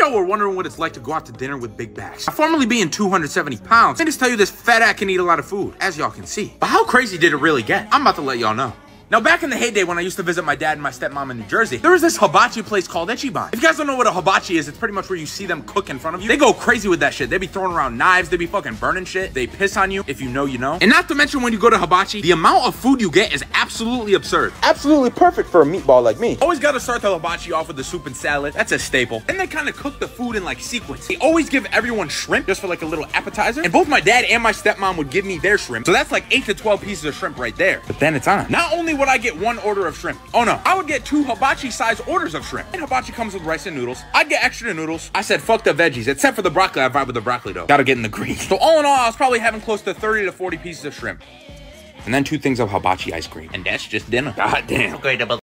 Y'all were wondering what it's like to go out to dinner with big bags. Formerly being 270 pounds, I just tell you this fat ass can eat a lot of food, as y'all can see. But how crazy did it really get? I'm about to let y'all know. Now, back in the heyday when I used to visit my dad and my stepmom in New Jersey, there was this hibachi place called Ichiban. If you guys don't know what a hibachi is, it's pretty much where you see them cook in front of you. They go crazy with that shit. They be throwing around knives. They be fucking burning shit. They piss on you. If you know, you know. And not to mention when you go to hibachi, the amount of food you get is absolutely absurd. Absolutely perfect for a meatball like me. Always gotta start the hibachi off with the soup and salad. That's a staple. And they kind of cook the food in like sequence. They always give everyone shrimp just for like a little appetizer. And both my dad and my stepmom would give me their shrimp. So that's like 8 to 12 pieces of shrimp right there. But then it's on. Not only would I get one order of shrimp. Oh no, I would get two hibachi-sized orders of shrimp. And hibachi comes with rice and noodles. I'd get extra noodles. I said fuck the veggies, except for the broccoli. I vibe with the broccoli though. Gotta get in the green. So all in all, I was probably having close to 30 to 40 pieces of shrimp. And then two things of hibachi ice cream. And that's just dinner. God damn.